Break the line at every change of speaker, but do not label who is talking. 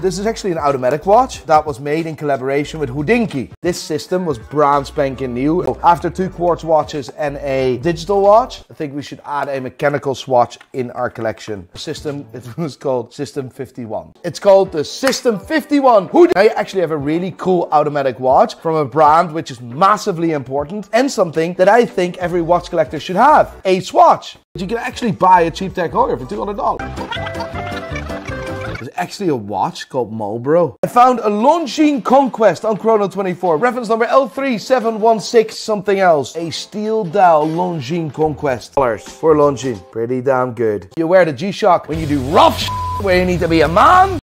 This is actually an automatic watch that was made in collaboration with Hodinkee. This system was brand spanking new. After two quartz watches and a digital watch, I think we should add a mechanical swatch in our collection. System, it was called System 51. It's called the System 51. Hodinkee. I actually have a really cool automatic watch from a brand which is massively important and something that I think every watch collector should have. A swatch. You can actually buy a cheap Tag Heuer for $200. There's actually a watch called Marlboro. I found a Longines Conquest on Chrono24. Reference number L3716 something else. A steel dial Longines Conquest. For Longines. Pretty damn good. You wear the G-Shock when you do rough where you need to be a man.